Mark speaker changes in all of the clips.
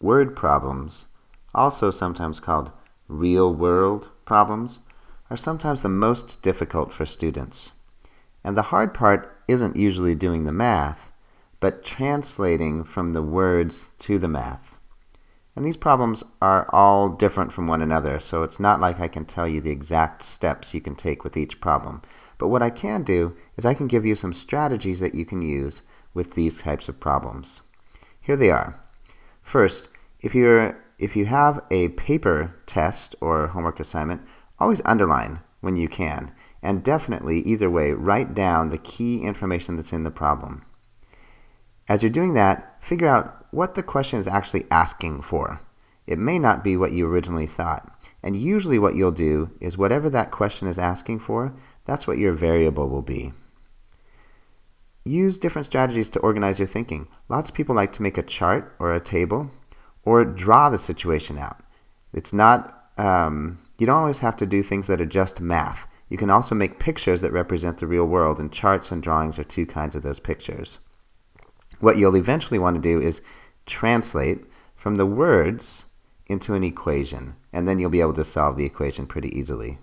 Speaker 1: word problems, also sometimes called real world problems, are sometimes the most difficult for students. And the hard part isn't usually doing the math, but translating from the words to the math. And these problems are all different from one another, so it's not like I can tell you the exact steps you can take with each problem. But what I can do is I can give you some strategies that you can use with these types of problems. Here they are. First, if, you're, if you have a paper test or homework assignment, always underline when you can. And definitely, either way, write down the key information that's in the problem. As you're doing that, figure out what the question is actually asking for. It may not be what you originally thought. And usually what you'll do is whatever that question is asking for, that's what your variable will be. Use different strategies to organize your thinking. Lots of people like to make a chart or a table or draw the situation out. It's not, um, you don't always have to do things that are just math. You can also make pictures that represent the real world, and charts and drawings are two kinds of those pictures. What you'll eventually want to do is translate from the words into an equation, and then you'll be able to solve the equation pretty easily.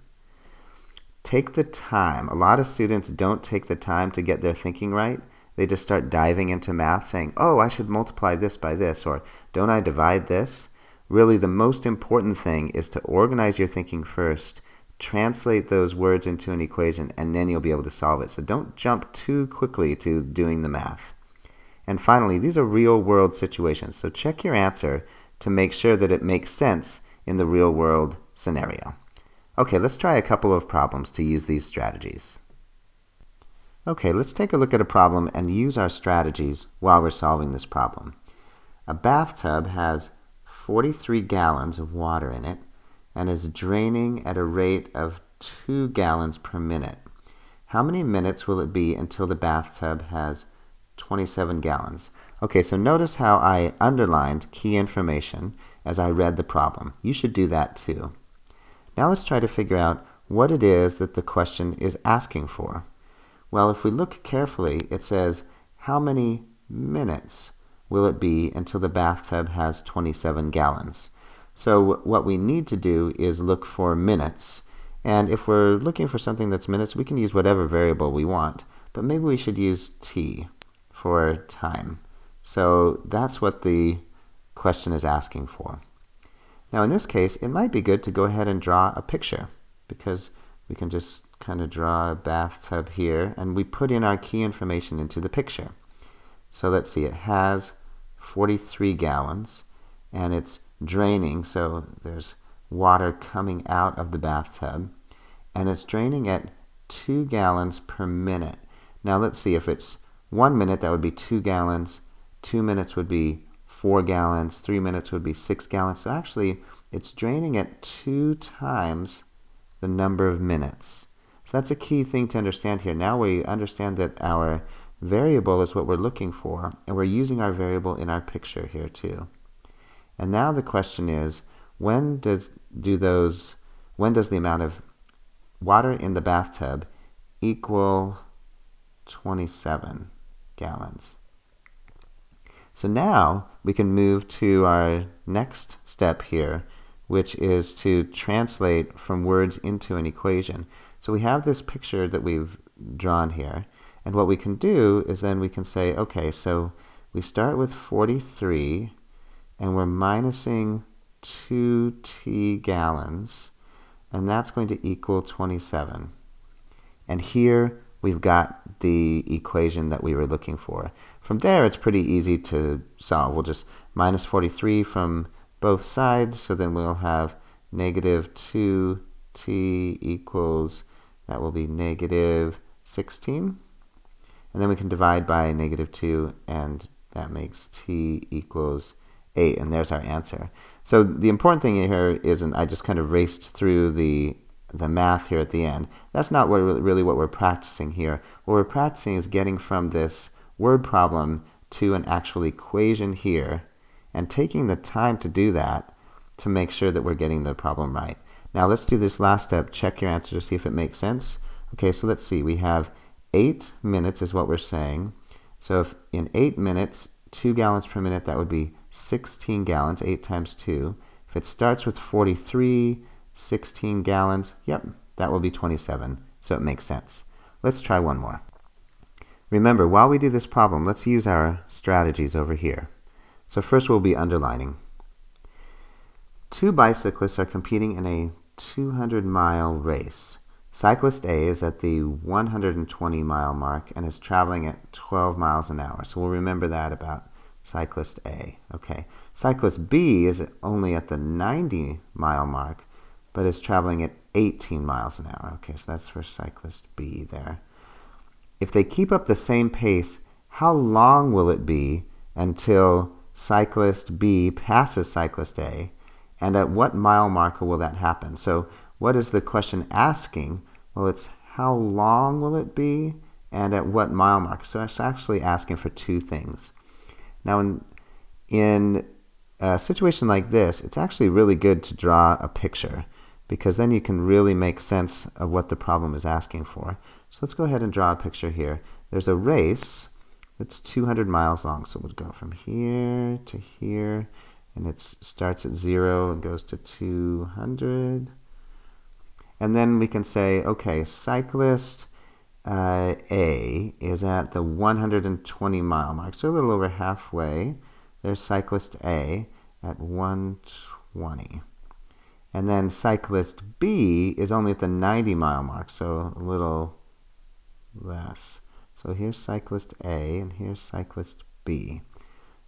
Speaker 1: Take the time. A lot of students don't take the time to get their thinking right. They just start diving into math saying, oh, I should multiply this by this, or don't I divide this? Really, the most important thing is to organize your thinking first, translate those words into an equation, and then you'll be able to solve it. So don't jump too quickly to doing the math. And finally, these are real world situations. So check your answer to make sure that it makes sense in the real world scenario. Okay, let's try a couple of problems to use these strategies. Okay, let's take a look at a problem and use our strategies while we're solving this problem. A bathtub has 43 gallons of water in it and is draining at a rate of 2 gallons per minute. How many minutes will it be until the bathtub has 27 gallons? Okay, so notice how I underlined key information as I read the problem. You should do that too. Now let's try to figure out what it is that the question is asking for. Well, if we look carefully, it says, how many minutes will it be until the bathtub has 27 gallons? So what we need to do is look for minutes. And if we're looking for something that's minutes, we can use whatever variable we want. But maybe we should use t for time. So that's what the question is asking for. Now in this case, it might be good to go ahead and draw a picture because we can just kind of draw a bathtub here and we put in our key information into the picture. So let's see, it has 43 gallons and it's draining, so there's water coming out of the bathtub and it's draining at 2 gallons per minute. Now let's see if it's 1 minute, that would be 2 gallons, 2 minutes would be four gallons, three minutes would be six gallons. So actually, it's draining at two times the number of minutes. So that's a key thing to understand here. Now we understand that our variable is what we're looking for, and we're using our variable in our picture here too. And now the question is, when does do those when does the amount of water in the bathtub equal 27 gallons? So now we can move to our next step here, which is to translate from words into an equation. So we have this picture that we've drawn here. And what we can do is then we can say, okay, so we start with 43 and we're minusing 2t gallons and that's going to equal 27. And here we've got the equation that we were looking for. From there, it's pretty easy to solve. We'll just minus 43 from both sides, so then we'll have negative 2t equals, that will be negative 16. And then we can divide by negative 2, and that makes t equals 8, and there's our answer. So the important thing here isn't I just kind of raced through the the math here at the end. That's not what, really what we're practicing here. What we're practicing is getting from this word problem to an actual equation here and taking the time to do that to make sure that we're getting the problem right. Now let's do this last step, check your answer to see if it makes sense. Okay, so let's see, we have eight minutes is what we're saying. So if in eight minutes 2 gallons per minute, that would be 16 gallons, 8 times 2. If it starts with 43, 16 gallons, yep, that will be 27, so it makes sense. Let's try one more. Remember, while we do this problem, let's use our strategies over here. So first we'll be underlining. Two bicyclists are competing in a 200 mile race. Cyclist A is at the 120 mile mark and is traveling at 12 miles an hour. So we'll remember that about cyclist A. Okay. Cyclist B is only at the 90 mile mark but is traveling at 18 miles an hour. Okay, so that's for cyclist B there. If they keep up the same pace, how long will it be until cyclist B passes cyclist A? And at what mile marker will that happen? So what is the question asking? Well, it's how long will it be and at what mile marker? So it's actually asking for two things. Now, in, in a situation like this, it's actually really good to draw a picture because then you can really make sense of what the problem is asking for. So let's go ahead and draw a picture here. There's a race that's 200 miles long. So we'll go from here to here, and it starts at 0 and goes to 200. And then we can say, okay, cyclist uh, A is at the 120 mile mark, so a little over halfway. There's cyclist A at 120. And then cyclist B is only at the 90 mile mark, so a little less. So here's cyclist A and here's cyclist B.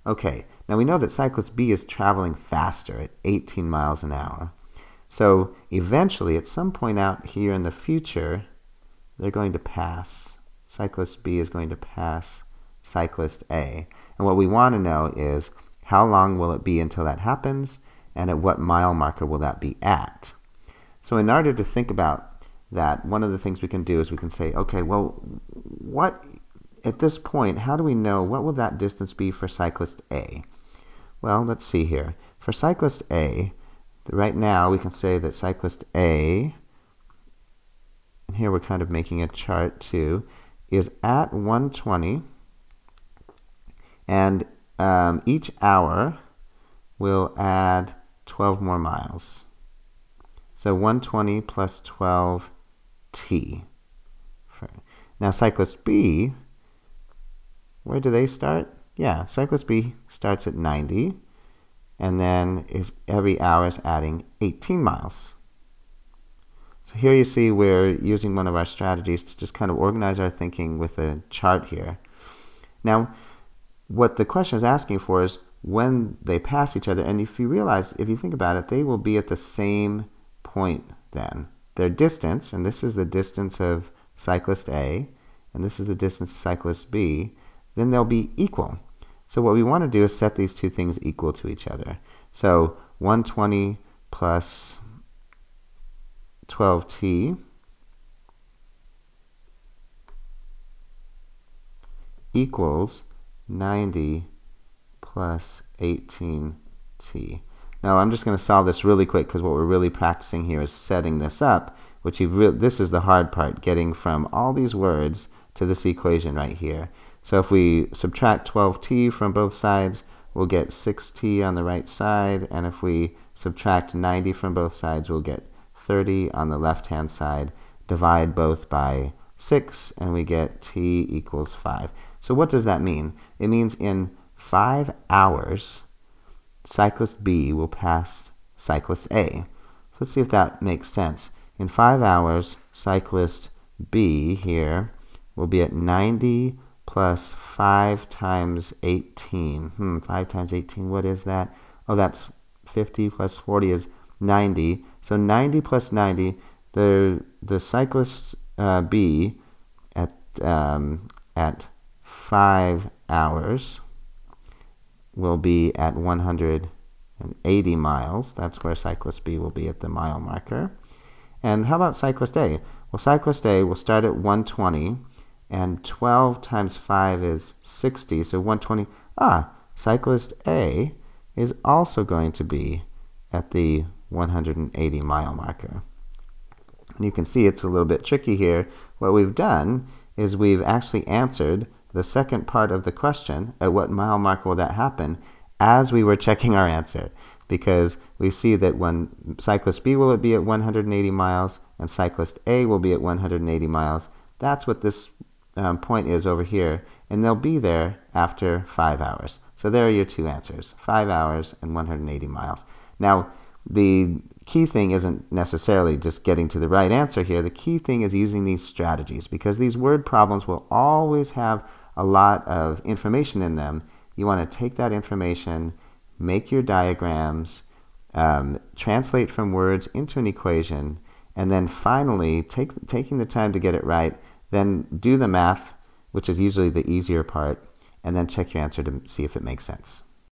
Speaker 1: Okay, now we know that cyclist B is traveling faster at 18 miles an hour. So eventually, at some point out here in the future, they're going to pass, cyclist B is going to pass cyclist A. And what we want to know is how long will it be until that happens? And at what mile marker will that be at? So in order to think about that, one of the things we can do is we can say, okay, well, what at this point, how do we know what will that distance be for cyclist A? Well, let's see here. For cyclist A, right now we can say that cyclist A, here we're kind of making a chart too, is at 120, and um, each hour will add 12 more miles. So 120 plus 12t. Now cyclist B, where do they start? Yeah, cyclist B starts at 90 and then is every hour is adding 18 miles. So here you see we're using one of our strategies to just kind of organize our thinking with a chart here. Now, what the question is asking for is when they pass each other. And if you realize, if you think about it, they will be at the same point then. Their distance, and this is the distance of cyclist A, and this is the distance of cyclist B, then they'll be equal. So what we want to do is set these two things equal to each other. So 120 plus 12t equals 90 plus 18t. Now I'm just going to solve this really quick because what we're really practicing here is setting this up, which this is the hard part, getting from all these words to this equation right here. So if we subtract 12t from both sides, we'll get 6t on the right side, and if we subtract 90 from both sides, we'll get 30 on the left-hand side. Divide both by 6, and we get t equals 5. So what does that mean? It means in five hours, cyclist B will pass cyclist A. Let's see if that makes sense. In five hours, cyclist B here will be at 90 plus 5 times 18. Hmm, 5 times 18, what is that? Oh, that's 50 plus 40 is 90. So 90 plus 90, the, the cyclist uh, B at, um, at 5 hours will be at 180 miles. That's where cyclist B will be at the mile marker. And how about cyclist A? Well, cyclist A will start at 120, and 12 times 5 is 60, so 120. Ah, cyclist A is also going to be at the 180 mile marker. And you can see it's a little bit tricky here. What we've done is we've actually answered the second part of the question, at what mile mark will that happen, as we were checking our answer. Because we see that when cyclist B will be at 180 miles and cyclist A will be at 180 miles. That's what this um, point is over here. And they'll be there after five hours. So there are your two answers, five hours and 180 miles. Now, the key thing isn't necessarily just getting to the right answer here. The key thing is using these strategies because these word problems will always have a lot of information in them. You want to take that information, make your diagrams, um, translate from words into an equation, and then finally, take, taking the time to get it right, then do the math, which is usually the easier part, and then check your answer to see if it makes sense.